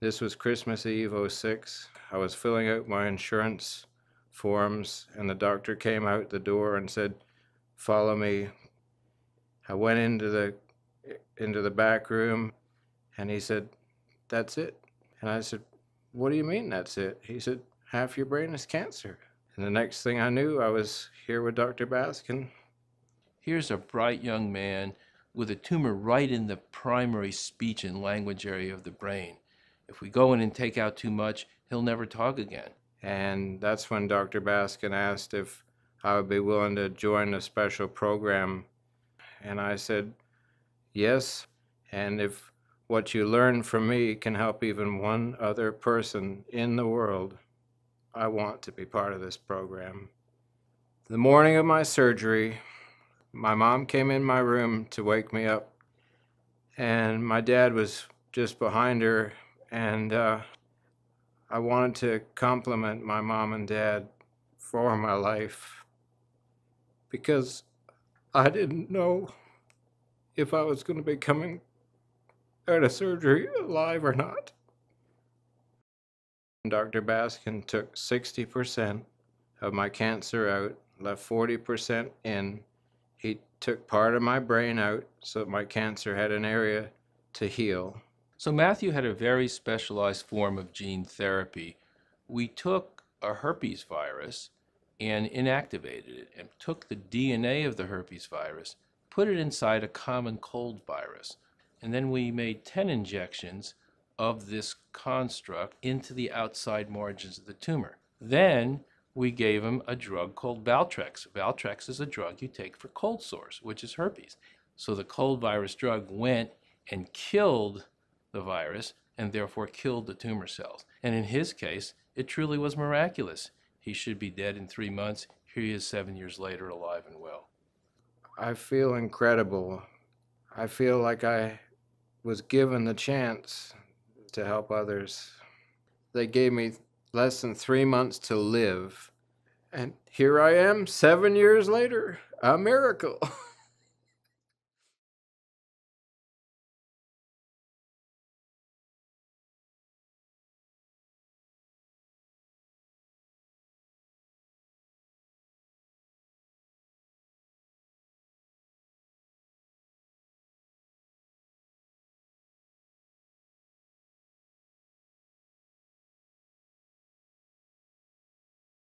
This was Christmas Eve 06. I was filling out my insurance forms, and the doctor came out the door and said, Follow me. I went into the into the back room and he said, That's it. And I said, What do you mean that's it? He said, Half your brain is cancer. And the next thing I knew, I was here with Dr. Baskin. Here's a bright young man with a tumor right in the primary speech and language area of the brain. If we go in and take out too much, he'll never talk again. And that's when Dr. Baskin asked if I would be willing to join a special program. And I said, Yes. And if what you learn from me can help even one other person in the world, I want to be part of this program. The morning of my surgery, my mom came in my room to wake me up, and my dad was just behind her, and uh, I wanted to compliment my mom and dad for my life because I didn't know if I was going to be coming out of surgery alive or not. Dr. Baskin took 60% of my cancer out, left 40% in. He took part of my brain out so that my cancer had an area to heal. So Matthew had a very specialized form of gene therapy. We took a herpes virus and inactivated it and took the DNA of the herpes virus, put it inside a common cold virus, and then we made 10 injections of this construct into the outside margins of the tumor. Then we gave him a drug called Valtrex. Valtrex is a drug you take for cold sores, which is herpes. So the cold virus drug went and killed the virus and therefore killed the tumor cells. And in his case, it truly was miraculous. He should be dead in three months. Here he is seven years later, alive and well. I feel incredible. I feel like I was given the chance to help others. They gave me less than three months to live. And here I am, seven years later. A miracle.